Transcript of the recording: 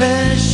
pêche